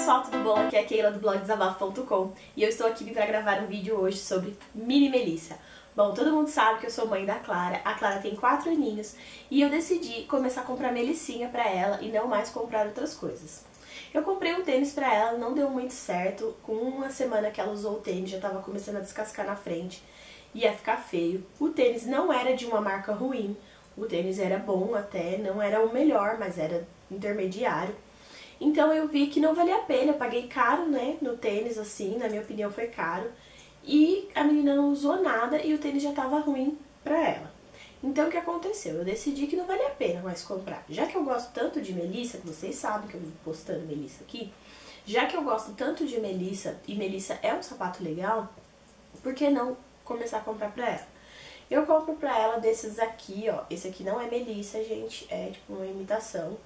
pessoal, tudo bom? Aqui é a Keila do blog desabafo.com e eu estou aqui para gravar um vídeo hoje sobre mini Melissa. Bom, todo mundo sabe que eu sou mãe da Clara, a Clara tem quatro aninhos e eu decidi começar a comprar melicinha para ela e não mais comprar outras coisas. Eu comprei um tênis para ela, não deu muito certo, com uma semana que ela usou o tênis já estava começando a descascar na frente, ia ficar feio. O tênis não era de uma marca ruim, o tênis era bom até, não era o melhor, mas era intermediário. Então eu vi que não valia a pena, eu paguei caro, né, no tênis, assim, na minha opinião foi caro. E a menina não usou nada e o tênis já tava ruim pra ela. Então o que aconteceu? Eu decidi que não valia a pena mais comprar. Já que eu gosto tanto de Melissa, que vocês sabem que eu vivo postando Melissa aqui, já que eu gosto tanto de Melissa e Melissa é um sapato legal, por que não começar a comprar pra ela? Eu compro pra ela desses aqui, ó. Esse aqui não é Melissa, gente, é tipo uma imitação,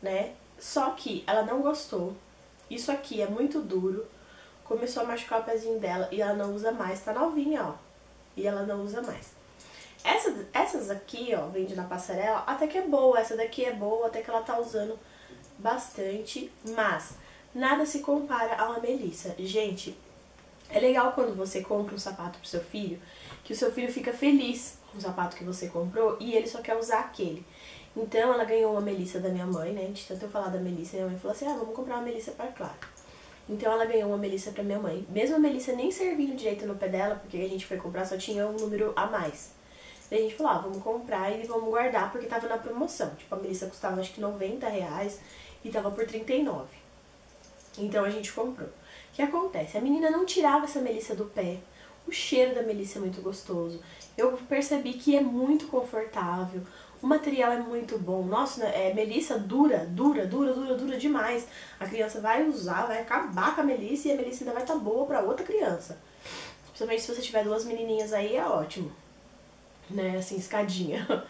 né? Só que ela não gostou. Isso aqui é muito duro. Começou a machucar o pezinho dela e ela não usa mais. Tá novinha, ó. E ela não usa mais. Essa, essas aqui, ó, vende na passarela, até que é boa. Essa daqui é boa, até que ela tá usando bastante. Mas nada se compara a uma Melissa. Gente, é legal quando você compra um sapato pro seu filho, que o seu filho fica feliz com o sapato que você comprou e ele só quer usar aquele. Então ela ganhou uma melissa da minha mãe, né? De tanto eu falar da melissa, minha mãe falou assim: ah, vamos comprar uma melissa para Clara. Então ela ganhou uma melissa pra minha mãe. Mesmo a melissa nem servindo direito no pé dela, porque a gente foi comprar só tinha um número a mais. Daí a gente falou: ah, vamos comprar e vamos guardar porque tava na promoção. Tipo, a melissa custava acho que 90 reais e tava por 39. Então a gente comprou. O que acontece? A menina não tirava essa melissa do pé. O cheiro da melissa é muito gostoso. Eu percebi que é muito confortável. O material é muito bom. Nossa, é melissa dura, dura, dura, dura, dura demais. A criança vai usar, vai acabar com a melissa e a melissa ainda vai estar tá boa para outra criança. Principalmente se você tiver duas menininhas aí, é ótimo. Né, assim, escadinha.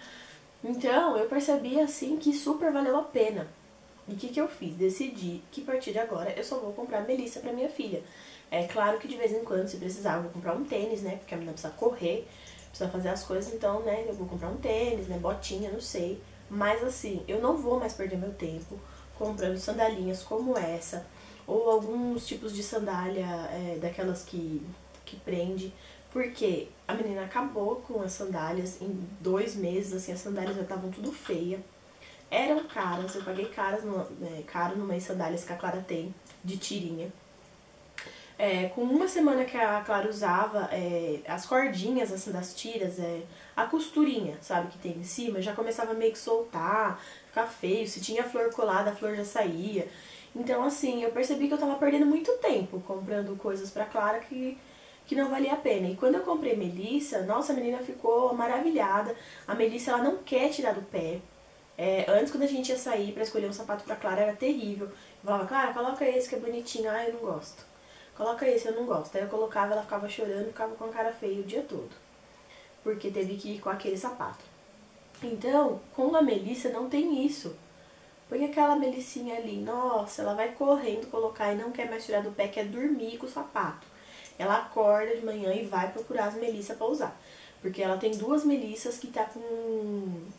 Então, eu percebi assim que super valeu a pena. E o que, que eu fiz? Decidi que a partir de agora eu só vou comprar melissa para minha filha. É claro que de vez em quando, se precisar, eu vou comprar um tênis, né? Porque a menina precisa correr precisa fazer as coisas, então, né, eu vou comprar um tênis, né, botinha, não sei. Mas assim, eu não vou mais perder meu tempo comprando sandalinhas como essa, ou alguns tipos de sandália é, daquelas que, que prende, porque a menina acabou com as sandálias em dois meses, assim, as sandálias já estavam tudo feia. Eram caras, eu paguei caras no, né, caro numa sandálias que a Clara tem, de tirinha. É, com uma semana que a Clara usava, é, as cordinhas assim das tiras, é, a costurinha, sabe, que tem em cima, já começava meio que soltar, ficar feio. Se tinha flor colada, a flor já saía. Então, assim, eu percebi que eu tava perdendo muito tempo comprando coisas pra Clara que, que não valia a pena. E quando eu comprei Melissa, nossa, a menina ficou maravilhada. A Melissa, ela não quer tirar do pé. É, antes, quando a gente ia sair pra escolher um sapato pra Clara, era terrível. Eu falava, Clara, coloca esse que é bonitinho. Ah, eu não gosto coloca esse, eu não gosto. Aí eu colocava, ela ficava chorando, ficava com a cara feia o dia todo. Porque teve que ir com aquele sapato. Então, com a Melissa não tem isso. Põe aquela melicinha ali, nossa, ela vai correndo colocar e não quer mais tirar do pé, quer dormir com o sapato. Ela acorda de manhã e vai procurar as melissas para usar. Porque ela tem duas melissas que tá com,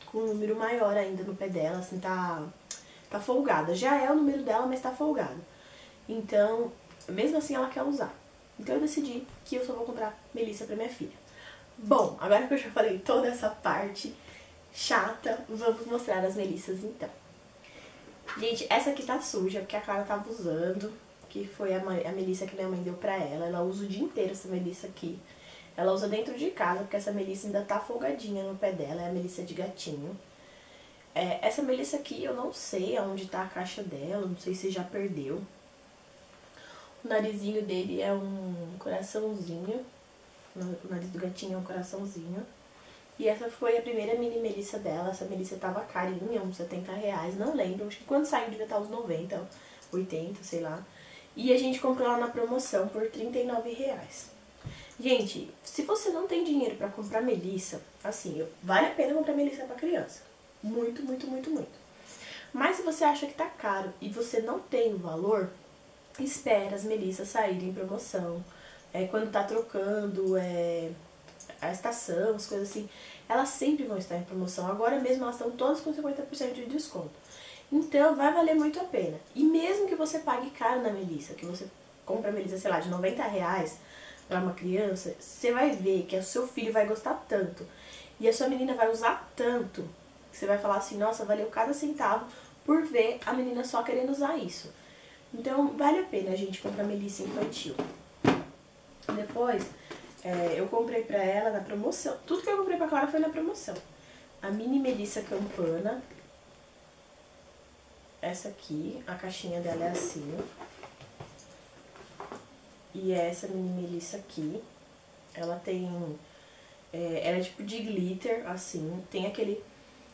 com um número maior ainda no pé dela, assim, tá, tá folgada. Já é o número dela, mas tá folgado. Então, mesmo assim ela quer usar. Então eu decidi que eu só vou comprar Melissa pra minha filha. Bom, agora que eu já falei toda essa parte chata, vamos mostrar as Melissas então. Gente, essa aqui tá suja, porque a Clara tava usando, que foi a, a Melissa que minha mãe deu pra ela. Ela usa o dia inteiro essa Melissa aqui. Ela usa dentro de casa, porque essa Melissa ainda tá folgadinha no pé dela, é a Melissa de gatinho. É, essa Melissa aqui, eu não sei aonde tá a caixa dela, não sei se já perdeu. O narizinho dele é um coraçãozinho. O nariz do gatinho é um coraçãozinho. E essa foi a primeira mini melissa dela. Essa melissa tava carinha, uns 70 reais, não lembro. Acho que quando saiu devia estar uns 90, 80, sei lá. E a gente comprou ela na promoção por 39 reais. Gente, se você não tem dinheiro pra comprar melissa, assim, vale a pena comprar melissa pra criança. Muito, muito, muito, muito. Mas se você acha que tá caro e você não tem o valor, espera as melissas saírem em promoção. É, quando tá trocando é, a estação, as coisas assim, elas sempre vão estar em promoção. Agora mesmo elas estão todas com 50% de desconto. Então vai valer muito a pena. E mesmo que você pague caro na Melissa, que você compra a Melissa, sei lá, de 90 reais para uma criança, você vai ver que o seu filho vai gostar tanto. E a sua menina vai usar tanto. Que você vai falar assim, nossa, valeu cada centavo por ver a menina só querendo usar isso. Então vale a pena a gente comprar Melissa infantil. Depois, é, eu comprei pra ela na promoção. Tudo que eu comprei pra Clara foi na promoção. A mini Melissa Campana. Essa aqui, a caixinha dela é assim. E essa mini Melissa aqui. Ela tem... É, ela é tipo de glitter, assim. Tem aquele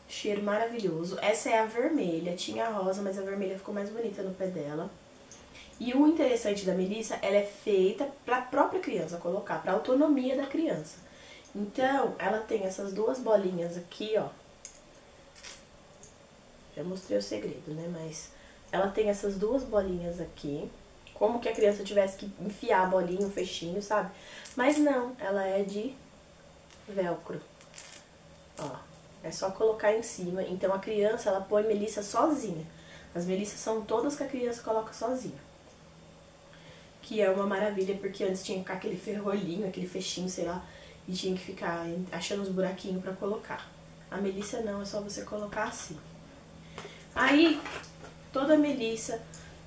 cheiro maravilhoso. Essa é a vermelha. Tinha a rosa, mas a vermelha ficou mais bonita no pé dela. E o interessante da Melissa, ela é feita para a própria criança colocar, para autonomia da criança. Então, ela tem essas duas bolinhas aqui, ó. Já mostrei o segredo, né? Mas ela tem essas duas bolinhas aqui, como que a criança tivesse que enfiar a bolinha, o fechinho, sabe? Mas não, ela é de velcro. Ó, é só colocar em cima. Então a criança, ela põe melissa sozinha. As melissas são todas que a criança coloca sozinha que é uma maravilha, porque antes tinha que ficar aquele ferrolhinho, aquele fechinho, sei lá, e tinha que ficar achando os buraquinhos pra colocar. A melissa não, é só você colocar assim. Aí, toda melissa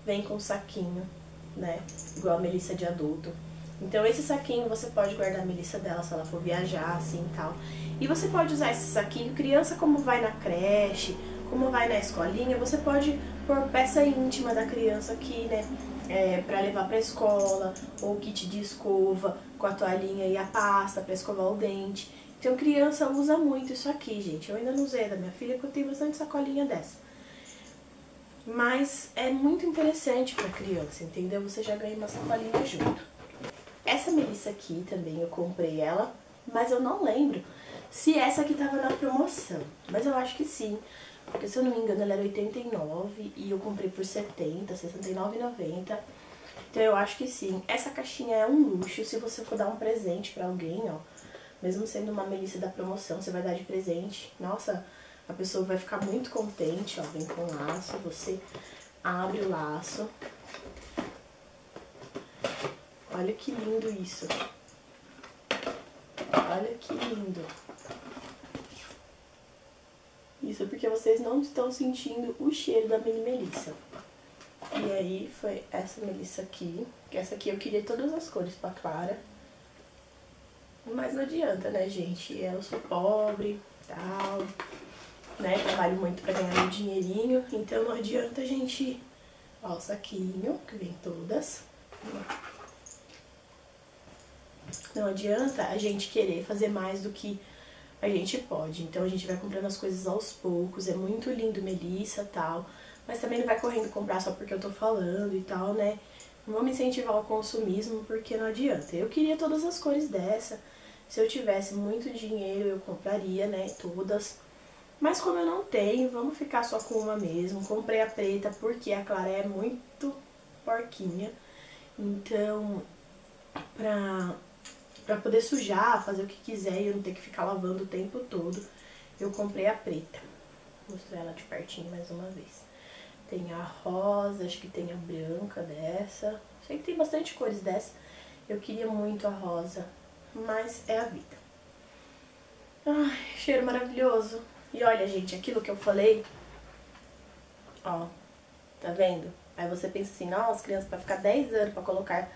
vem com saquinho, né, igual a melissa de adulto. Então esse saquinho você pode guardar a melissa dela se ela for viajar, assim e tal. E você pode usar esse saquinho, criança como vai na creche, como vai na escolinha, você pode pôr peça íntima da criança aqui, né? É, para levar para escola, ou kit de escova com a toalhinha e a pasta para escovar o dente. Então criança usa muito isso aqui, gente. Eu ainda não usei da minha filha porque eu tenho bastante sacolinha dessa. Mas é muito interessante para criança, entendeu? Você já ganha uma sacolinha junto. Essa melissa aqui também eu comprei ela, mas eu não lembro se essa aqui tava na promoção. Mas eu acho que sim. Porque se eu não me engano ela era 89 e eu comprei por 70, 69,90. Então eu acho que sim. Essa caixinha é um luxo se você for dar um presente pra alguém, ó. Mesmo sendo uma melissa da promoção, você vai dar de presente. Nossa, a pessoa vai ficar muito contente, ó. Vem com laço, você abre o laço. Olha que lindo isso. Olha que lindo. Isso porque vocês não estão sentindo o cheiro da mini melissa. E aí foi essa melissa aqui, que essa aqui eu queria todas as cores pra Clara. Mas não adianta, né, gente? Eu sou pobre, tal, né? Trabalho muito pra ganhar meu dinheirinho, então não adianta a gente... Ó, o saquinho, que vem todas. Não adianta a gente querer fazer mais do que a gente pode. Então a gente vai comprando as coisas aos poucos. É muito lindo Melissa tal. Mas também não vai correndo comprar só porque eu tô falando e tal, né? Não vamos incentivar o consumismo porque não adianta. Eu queria todas as cores dessa. Se eu tivesse muito dinheiro, eu compraria, né? Todas. Mas como eu não tenho, vamos ficar só com uma mesmo. Comprei a preta porque a Clara é muito porquinha. Então, pra para poder sujar, fazer o que quiser e eu não ter que ficar lavando o tempo todo, eu comprei a preta. Vou mostrar ela de pertinho mais uma vez. Tem a rosa, acho que tem a branca dessa. Sei que tem bastante cores dessa. Eu queria muito a rosa, mas é a vida. Ai, cheiro maravilhoso. E olha, gente, aquilo que eu falei, ó, tá vendo? Aí você pensa assim, nossa, criança vai ficar 10 anos pra colocar,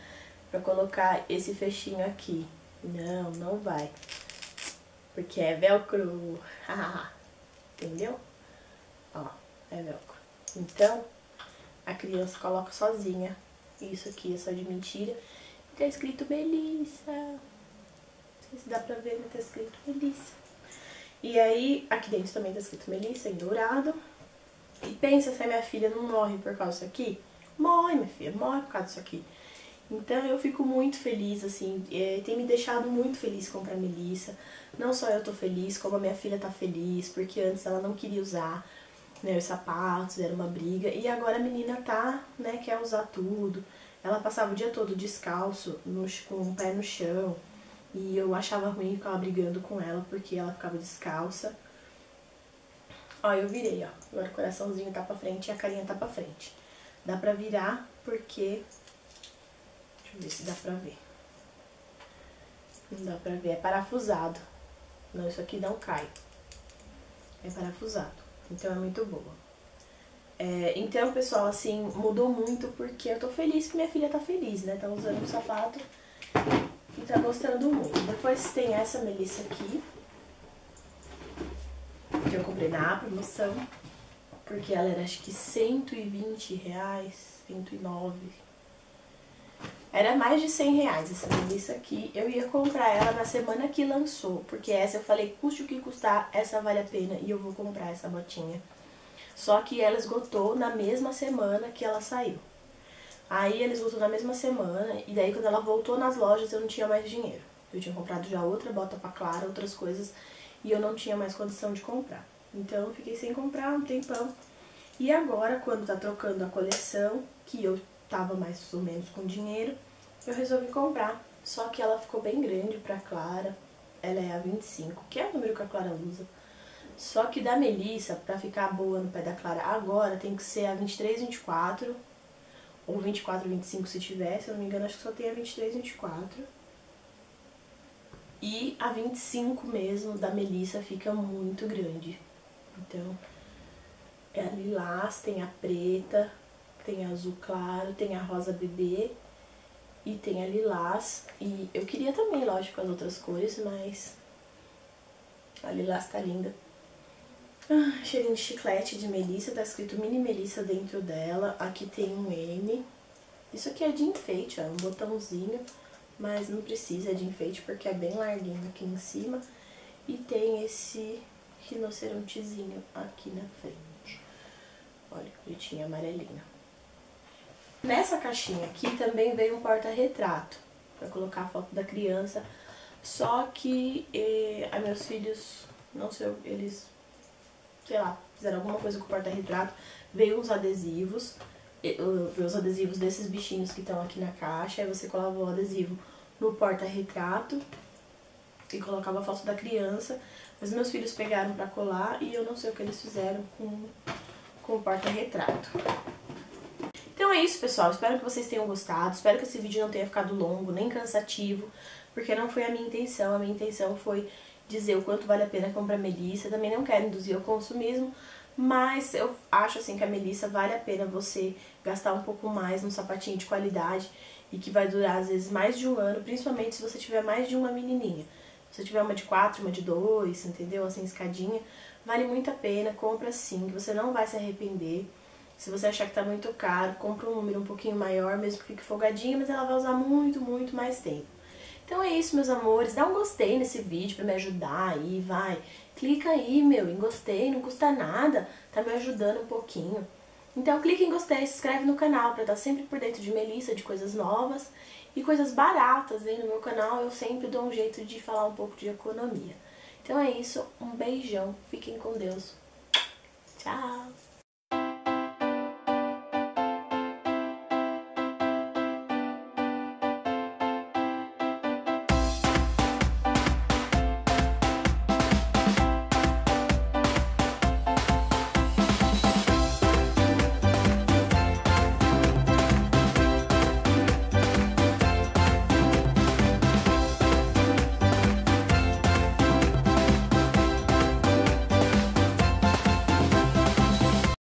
pra colocar esse fechinho aqui. Não, não vai. Porque é velcro. Entendeu? Ó, é velcro. Então, a criança coloca sozinha. Isso aqui é só de mentira. E tá escrito Melissa. Não sei se dá pra ver, mas tá escrito Melissa. E aí, aqui dentro também tá escrito Melissa em dourado. E pensa se a minha filha não morre por causa disso aqui. Morre, minha filha, morre por causa disso aqui. Então eu fico muito feliz, assim, é, tem me deixado muito feliz comprar Melissa. Não só eu tô feliz, como a minha filha tá feliz, porque antes ela não queria usar né, os sapatos, era uma briga. E agora a menina tá, né, quer usar tudo. Ela passava o dia todo descalço, no, com o pé no chão. E eu achava ruim ficar brigando com ela, porque ela ficava descalça. Ó, eu virei, ó. Agora o coraçãozinho tá pra frente e a carinha tá pra frente. Dá pra virar porque... Deixa eu ver se dá pra ver. Não dá pra ver, é parafusado. Não, isso aqui não cai. É parafusado. Então é muito boa. É, então, pessoal, assim, mudou muito porque eu tô feliz que minha filha tá feliz, né? Tá usando o sapato e tá gostando muito. Depois tem essa melissa aqui, que eu comprei na promoção, porque ela era acho que 120 reais, 109. Era mais de 100 reais essa melissa aqui. Eu ia comprar ela na semana que lançou, porque essa eu falei, custe o que custar, essa vale a pena e eu vou comprar essa botinha. Só que ela esgotou na mesma semana que ela saiu. Aí ela esgotou na mesma semana, e daí quando ela voltou nas lojas eu não tinha mais dinheiro. Eu tinha comprado já outra bota pra Clara, outras coisas, e eu não tinha mais condição de comprar. Então eu fiquei sem comprar um tempão. E agora, quando tá trocando a coleção, que eu tava mais ou menos com dinheiro, eu resolvi comprar. Só que ela ficou bem grande pra Clara, ela é a 25, que é o número que a Clara usa. Só que da Melissa, pra ficar boa no pé da Clara agora, tem que ser a 23, 24, ou 24, 25 se tiver, se eu não me engano, acho que só tem a 23, 24. E a 25 mesmo da Melissa fica muito grande. Então, é a lilás, tem a preta, tem azul claro, tem a rosa bebê e tem a lilás. E eu queria também, lógico, as outras cores, mas a lilás tá linda. Ah, cheirinho de chiclete de melissa, tá escrito mini melissa dentro dela. Aqui tem um M. Isso aqui é de enfeite, ó, um botãozinho, mas não precisa de enfeite porque é bem larguinho aqui em cima. E tem esse rinocerontezinho aqui na frente. Olha que bonitinho, amarelinho. Nessa caixinha aqui também veio um porta-retrato, pra colocar a foto da criança. Só que eh, meus filhos, não sei, eles sei lá, fizeram alguma coisa com o porta-retrato, veio uns adesivos, os adesivos desses bichinhos que estão aqui na caixa, aí você colava o adesivo no porta-retrato e colocava a foto da criança, mas meus filhos pegaram pra colar e eu não sei o que eles fizeram com, com o porta-retrato. Então é isso, pessoal. Espero que vocês tenham gostado. Espero que esse vídeo não tenha ficado longo, nem cansativo, porque não foi a minha intenção. A minha intenção foi dizer o quanto vale a pena comprar Melissa, também não quero induzir ao consumismo, mas eu acho assim que a Melissa vale a pena você gastar um pouco mais num sapatinho de qualidade e que vai durar às vezes mais de um ano, principalmente se você tiver mais de uma menininha. Se você tiver uma de quatro, uma de dois, entendeu? Assim, escadinha, vale muito a pena, compra sim, que você não vai se arrepender. Se você achar que tá muito caro, compra um número um pouquinho maior, mesmo que fique folgadinha, mas ela vai usar muito, muito mais tempo. Então é isso, meus amores. Dá um gostei nesse vídeo pra me ajudar aí, vai. Clica aí, meu, em gostei, não custa nada. Tá me ajudando um pouquinho. Então clica em gostei, se inscreve no canal pra estar sempre por dentro de Melissa, de coisas novas e coisas baratas aí no meu canal. Eu sempre dou um jeito de falar um pouco de economia. Então é isso, um beijão, fiquem com Deus. Tchau!